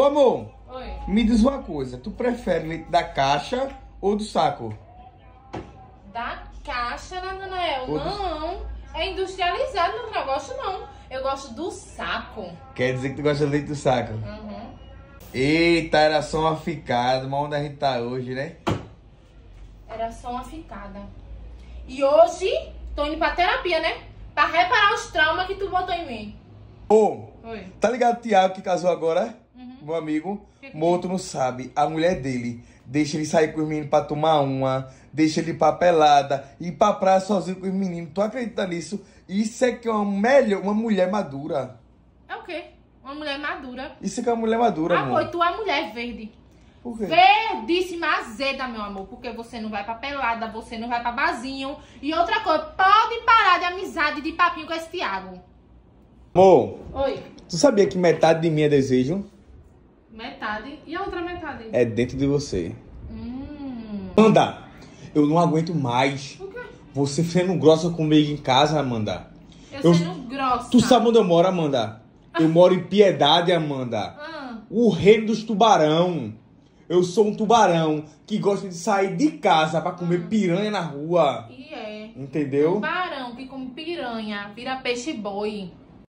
Ô amor, Oi. me diz uma coisa, tu prefere leite da caixa ou do saco? Da caixa, Natanael? Ou do- Não. É industrializado, não, eu gosto não. Eu gosto do saco. Quer dizer que tu gosta de leite do saco? Uhum. Eita, era só uma ficada, mas onde a gente tá hoje, né? Era só uma ficada. E hoje, tô indo pra terapia, né? Pra reparar os traumas que tu botou em mim. Ô, Oi. tá ligado o Thiago que casou agora? Meu amigo? Morto não sabe. A mulher dele deixa ele sair com os meninos pra tomar uma, deixa ele ir pra pelada, ir pra praia sozinho com os meninos. Tu acredita nisso? Isso é que é uma, melhor, uma mulher madura. É o quê? Uma mulher madura. Isso é que é uma mulher madura, Amor, amor. tu é mulher verde. Por quê? Verdíssima azeda, meu amor. Porque você não vai pra pelada, você não vai pra barzinho. E outra coisa, pode parar de amizade, de papinho com esse Thiago. Amor, Oi. tu sabia que metade de mim é desejo? Metade. E a outra metade? É dentro de você. Hum. Amanda, eu não aguento mais. O quê? Você sendo grossa comigo em casa, Amanda. Eu, Eu- sendo grossa. Tu sabe onde eu moro, Amanda? Eu moro em Piedade, Amanda. Ah, O reino dos tubarão. Eu sou um tubarão que gosta de sair de casa pra comer piranha na rua. e é. Entendeu? Tubarão que come piranha, vira peixe boi.